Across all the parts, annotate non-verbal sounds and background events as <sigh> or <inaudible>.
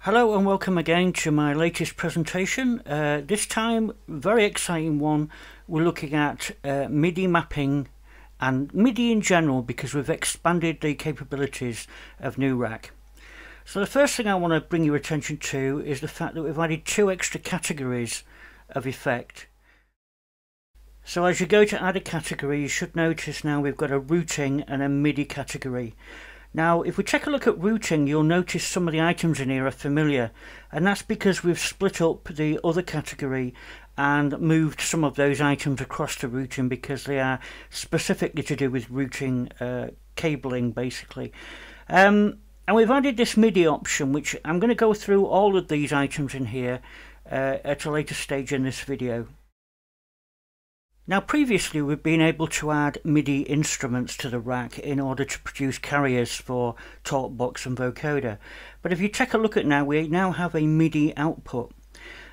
Hello and welcome again to my latest presentation. Uh, this time, very exciting one. We're looking at uh, MIDI mapping and MIDI in general because we've expanded the capabilities of NuRack. So the first thing I want to bring your attention to is the fact that we've added two extra categories of effect. So as you go to add a category, you should notice now we've got a routing and a MIDI category. Now, if we take a look at routing, you'll notice some of the items in here are familiar, and that's because we've split up the other category and moved some of those items across to routing because they are specifically to do with routing uh, cabling, basically. Um, and we've added this MIDI option, which I'm going to go through all of these items in here uh, at a later stage in this video. Now previously we've been able to add MIDI instruments to the rack in order to produce carriers for TalkBox and vocoder. But if you take a look at now, we now have a MIDI output.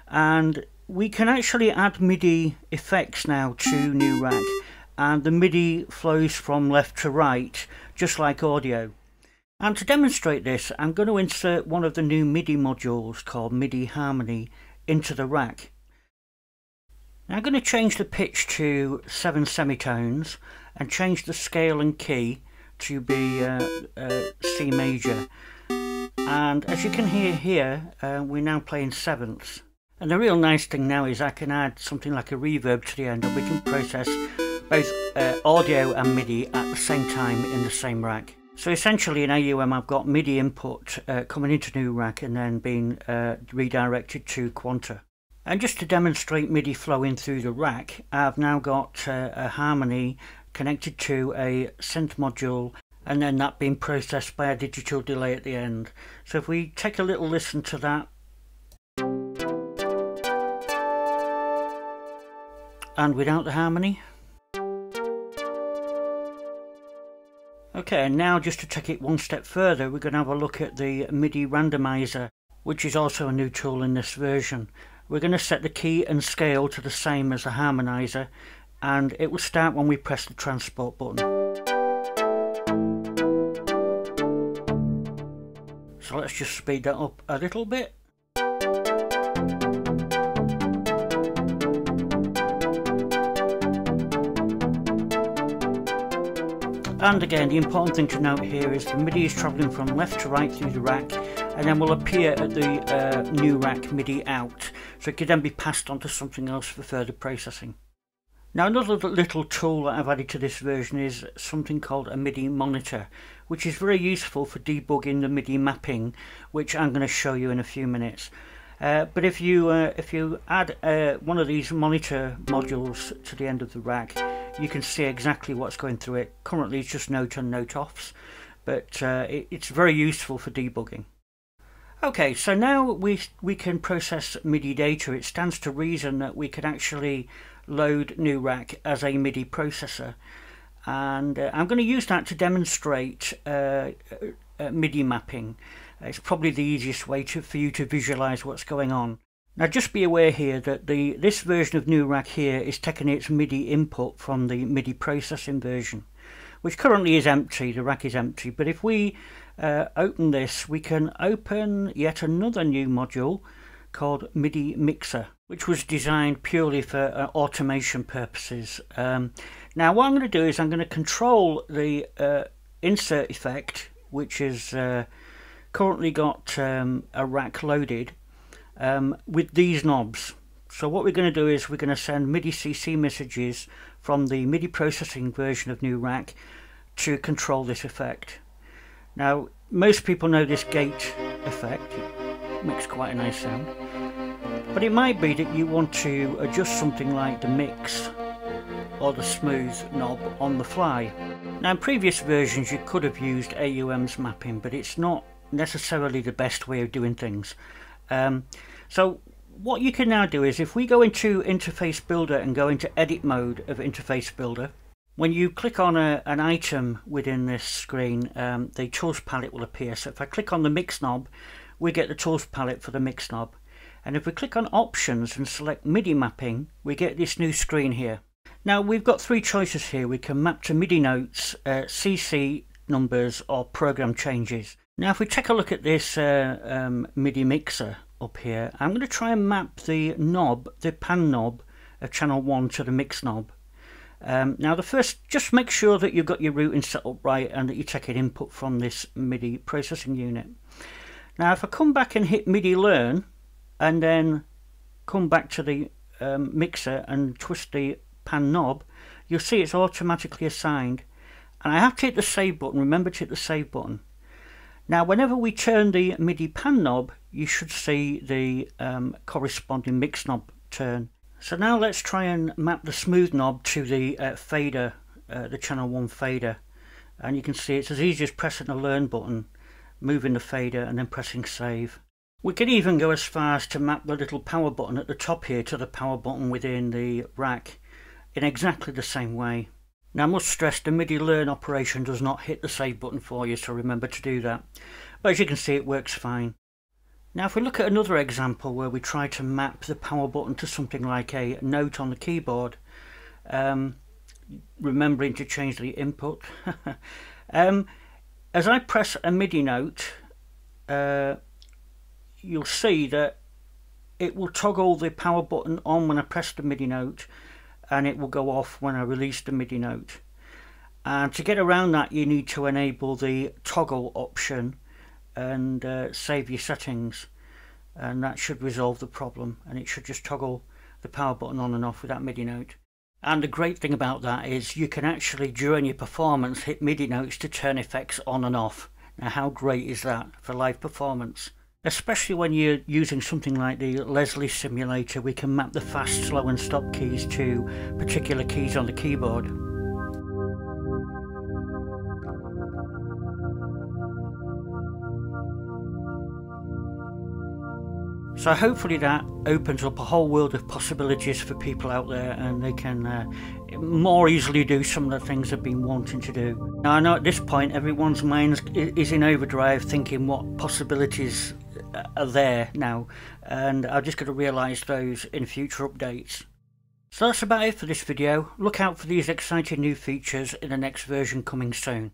And we can actually add MIDI effects now to NuRack. And the MIDI flows from left to right, just like audio. And to demonstrate this, I'm going to insert one of the new MIDI modules called MIDI Harmony into the rack. Now I'm going to change the pitch to 7 semitones and change the scale and key to be uh, uh, C major. And as you can hear here, uh, we're now playing sevenths. And the real nice thing now is I can add something like a reverb to the end and we can process both uh, audio and MIDI at the same time in the same rack. So essentially in AUM I've got MIDI input uh, coming into NuRack and then being uh, redirected to Quanta. And just to demonstrate MIDI flowing through the rack, I've now got uh, a harmony connected to a synth module and then that being processed by a digital delay at the end. So if we take a little listen to that. And without the harmony. Okay, and now just to take it one step further, we're going to have a look at the MIDI randomizer, which is also a new tool in this version. We're going to set the key and scale to the same as the harmonizer and it will start when we press the transport button. So let's just speed that up a little bit. And again, the important thing to note here is the MIDI is travelling from left to right through the rack and then will appear at the uh, NuRack MIDI out so it can then be passed on to something else for further processing. Now another little tool that I've added to this version is something called a MIDI monitor which is very useful for debugging the MIDI mapping which I'm going to show you in a few minutes. Uh, but if you uh, if you add uh, one of these monitor modules to the end of the rack you can see exactly what's going through it. Currently it's just note on note offs but uh, it, it's very useful for debugging. Okay, so now we, we can process MIDI data. It stands to reason that we could actually load NuRack as a MIDI processor. And uh, I'm going to use that to demonstrate uh, uh, MIDI mapping. It's probably the easiest way to, for you to visualize what's going on. Now just be aware here that the this version of NuRack here is taking its MIDI input from the MIDI processing version, which currently is empty, the rack is empty. But if we uh, open this, we can open yet another new module called MIDI Mixer, which was designed purely for uh, automation purposes. Um, now what I'm going to do is I'm going to control the uh, insert effect, which is uh, currently got um, a rack loaded um, with these knobs. So what we're going to do is we're going to send MIDI CC messages from the MIDI processing version of NuRack to control this effect. Now, most people know this gate effect. It makes quite a nice sound. But it might be that you want to adjust something like the mix or the smooth knob on the fly. Now in previous versions you could have used AUM's mapping but it's not necessarily the best way of doing things. Um, so what you can now do is if we go into interface builder and go into edit mode of interface builder when you click on a, an item within this screen, um, the tools palette will appear. So if I click on the mix knob, we get the tools palette for the mix knob. And if we click on options and select MIDI mapping, we get this new screen here. Now we've got three choices here. We can map to MIDI notes, uh, CC numbers or program changes. Now if we take a look at this uh, um, MIDI mixer up here, I'm going to try and map the knob, the pan knob of channel 1 to the mix knob. Um, now the first, just make sure that you've got your routing set up right and that you're taking input from this MIDI processing unit. Now if I come back and hit MIDI learn and then come back to the um, mixer and twist the pan knob, you'll see it's automatically assigned. And I have to hit the save button, remember to hit the save button. Now whenever we turn the MIDI pan knob, you should see the um, corresponding mix knob turn. So now let's try and map the smooth knob to the uh, fader, uh, the channel 1 fader. And you can see it's as easy as pressing the learn button, moving the fader and then pressing save. We can even go as far as to map the little power button at the top here to the power button within the rack in exactly the same way. Now I must stress the MIDI learn operation does not hit the save button for you so remember to do that. But as you can see it works fine. Now if we look at another example where we try to map the power button to something like a note on the keyboard um, remembering to change the input <laughs> um, as I press a MIDI note uh, you'll see that it will toggle the power button on when I press the MIDI note and it will go off when I release the MIDI note. And to get around that you need to enable the toggle option and uh, save your settings and that should resolve the problem and it should just toggle the power button on and off with that MIDI note. And the great thing about that is you can actually during your performance hit MIDI notes to turn effects on and off. Now how great is that for live performance? Especially when you're using something like the Leslie simulator, we can map the fast, slow and stop keys to particular keys on the keyboard. So hopefully that opens up a whole world of possibilities for people out there and they can uh, more easily do some of the things they've been wanting to do. Now I know at this point everyone's mind is in overdrive thinking what possibilities are there now and I'm just going to realise those in future updates. So that's about it for this video. Look out for these exciting new features in the next version coming soon.